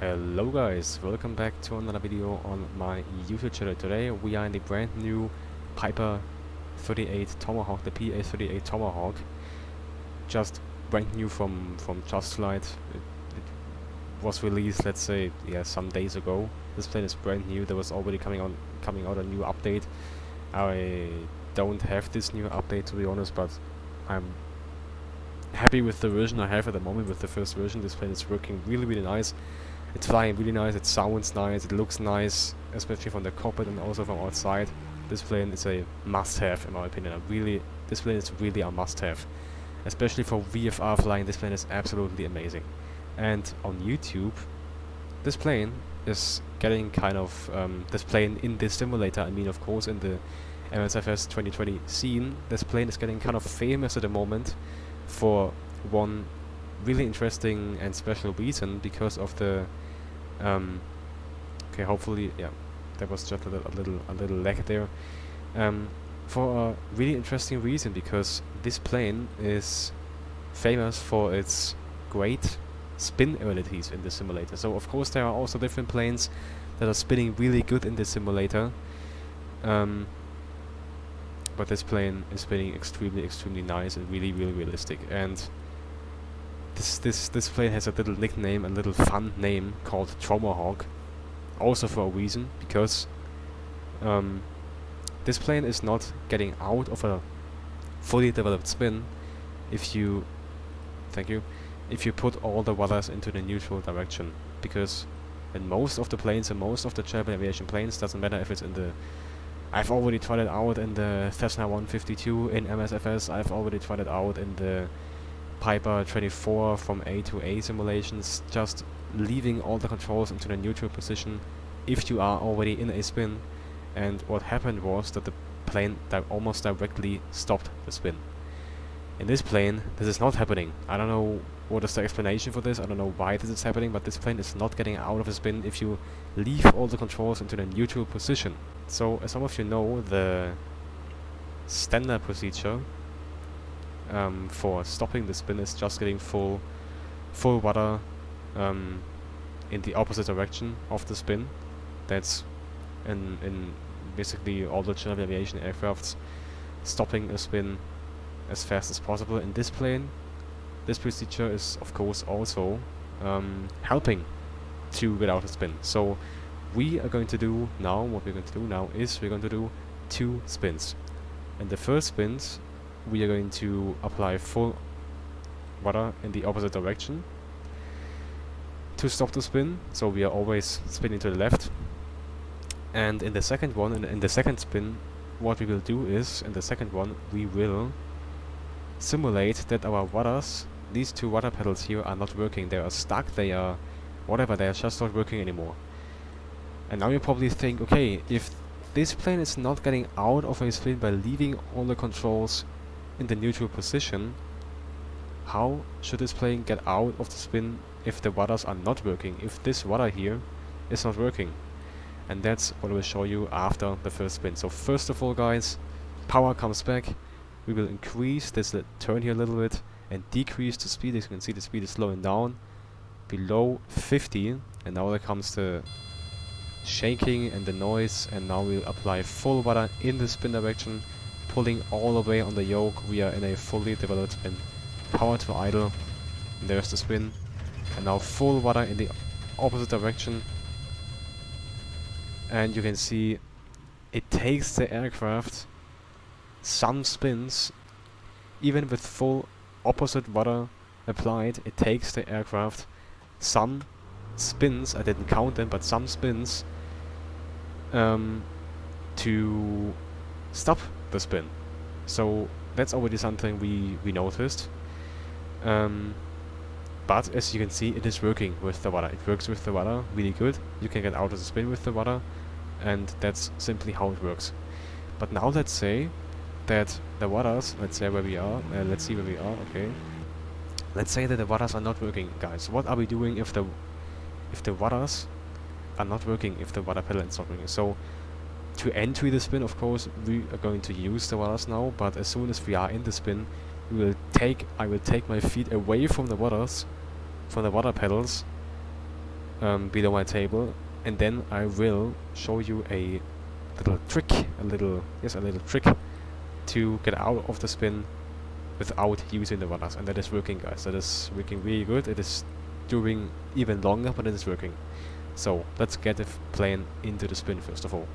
Hello guys, welcome back to another video on my YouTube channel. Today we are in the brand new Piper 38 Tomahawk, the PA38 Tomahawk. Just brand new from, from Just Flight. It, it was released, let's say, yeah, some days ago. This plane is brand new, there was already coming on coming out a new update. I don't have this new update to be honest, but I'm happy with the version I have at the moment with the first version. This plane is working really really nice. It's flying really nice, it sounds nice, it looks nice, especially from the cockpit and also from outside. This plane is a must-have in my opinion. I really, this plane is really a must-have. Especially for VFR flying, this plane is absolutely amazing. And on YouTube, this plane is getting kind of, um, this plane in this simulator, I mean of course in the MSFS 2020 scene, this plane is getting kind of famous at the moment for one really interesting and special reason because of the um, okay hopefully yeah that was just a, li a little a little lag there. Um, for a really interesting reason because this plane is famous for its great spin abilities in the simulator. So of course there are also different planes that are spinning really good in the simulator. Um, but this plane is spinning extremely extremely nice and really really realistic. And this this this plane has a little nickname, a little fun name called Traumahawk. Also for a reason, because um, this plane is not getting out of a fully developed spin if you thank you if you put all the rudders into the neutral direction because in most of the planes and most of the general aviation planes doesn't matter if it's in the I've already tried it out in the Cessna 152 in MSFS I've already tried it out in the Piper 24 from A2A Simulations, just leaving all the controls into the neutral position if you are already in a spin. And what happened was that the plane di almost directly stopped the spin. In this plane, this is not happening. I don't know what is the explanation for this, I don't know why this is happening, but this plane is not getting out of a spin if you leave all the controls into the neutral position. So, as some of you know, the standard procedure um, for stopping the spin is just getting full full rudder um, in the opposite direction of the spin. That's in in basically all the general aviation aircrafts stopping a spin as fast as possible. In this plane, this procedure is of course also um, helping to get out of spin. So we are going to do now, what we're going to do now is we're going to do two spins. And the first spins we are going to apply full rudder in the opposite direction to stop the spin. So we are always spinning to the left. And in the second one in, in the second spin what we will do is in the second one we will simulate that our rudders these two rudder pedals here are not working. They are stuck. They are whatever they are just not working anymore. And now you probably think okay if this plane is not getting out of a spin by leaving all the controls in the neutral position, how should this plane get out of the spin if the rudders are not working, if this rudder here is not working? And that's what I will show you after the first spin. So first of all guys, power comes back, we will increase this turn here a little bit and decrease the speed, as you can see the speed is slowing down below 50 and now there comes the shaking and the noise. And now we'll apply full rudder in the spin direction pulling all the way on the yoke, we are in a fully developed spin. Power to idle, there's the spin, and now full rudder in the opposite direction. And you can see it takes the aircraft some spins, even with full opposite rudder applied, it takes the aircraft some spins, I didn't count them, but some spins um, to stop the spin. So that's already something we, we noticed. Um, but as you can see, it is working with the rudder. It works with the rudder really good. You can get out of the spin with the rudder, and that's simply how it works. But now let's say that the rudders, let's say where we are, uh, let's see where we are, okay. Let's say that the rudders are not working, guys. What are we doing if the if the rudders are not working, if the rudder pedal is not working? So to enter the spin, of course, we are going to use the rudders now, but as soon as we are in the spin, we will take, I will take my feet away from the rudders, from the rudder pedals, um, below my table and then I will show you a little trick, a little, yes, a little trick to get out of the spin without using the rudders and that is working guys, that is working really good, it is doing even longer but it is working. So let's get the plane into the spin first of all.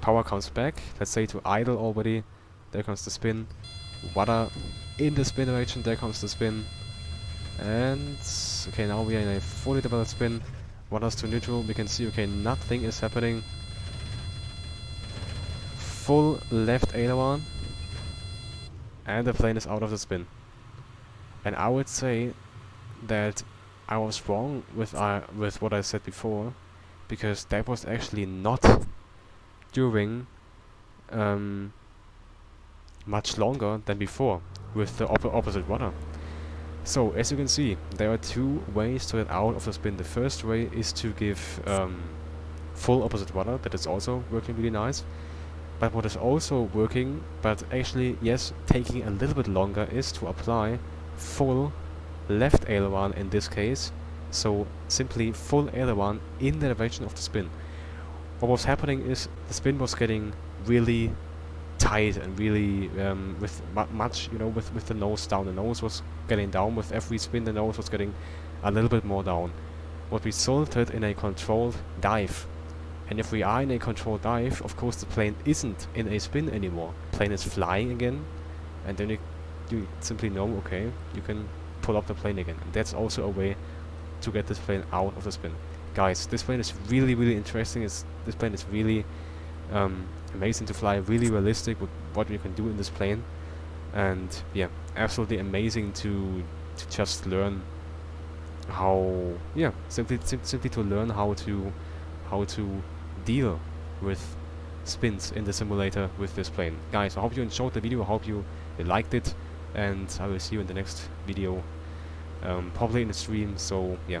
Power comes back, let's say to idle already, there comes the spin, rudder in the spin direction, there comes the spin, and okay now we are in a fully developed spin, rudders to neutral, we can see okay nothing is happening, full left aileron, and the plane is out of the spin. And I would say that I was wrong with uh, with what I said before, because that was actually not during um, much longer than before with the op opposite rudder. So as you can see, there are two ways to get out of the spin. The first way is to give um, full opposite rudder, that is also working really nice. But what is also working, but actually, yes, taking a little bit longer, is to apply full left aileron in this case. So simply full aileron in the direction of the spin. What was happening is the spin was getting really tight and really um, with mu much, you know, with, with the nose down. The nose was getting down with every spin, the nose was getting a little bit more down. What resulted in a controlled dive and if we are in a controlled dive, of course the plane isn't in a spin anymore. Plane is flying again, and then you, you simply know, okay, you can pull up the plane again. And that's also a way to get this plane out of the spin. Guys, this plane is really, really interesting. It's, this plane is really um, amazing to fly, really realistic with what you can do in this plane. And yeah, absolutely amazing to to just learn how, yeah, simply sim simply to learn how to how to deal with spins in the simulator with this plane. Guys, I hope you enjoyed the video, I hope you liked it, and I will see you in the next video, um, probably in the stream, so yeah.